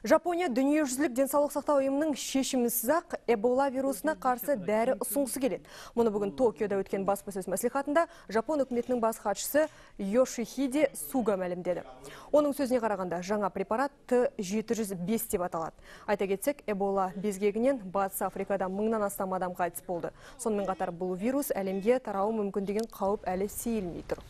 Жапония дүниежүзілік денсаулық сақтау ұйымының шешімінсіз ақ эбола вирусына қарсы дәрі ұсынғысы келеді. Мұны бүгін Токиода өткен баспасөз мәслихатында Жапон үкіметінің бас хатшысы Йошихиде Суга мәлімдеді. Оның сөзіне қарағанда жаңа препарат Т705 деп аталады. Айта кетсек, эбола безгегінен Батыс Африкада мыңнан астам адам қайтыс болды. Сонымен қатар бұл вирус әлемге тарауы мүмкін деген қауіп әлі сейілмей тұр.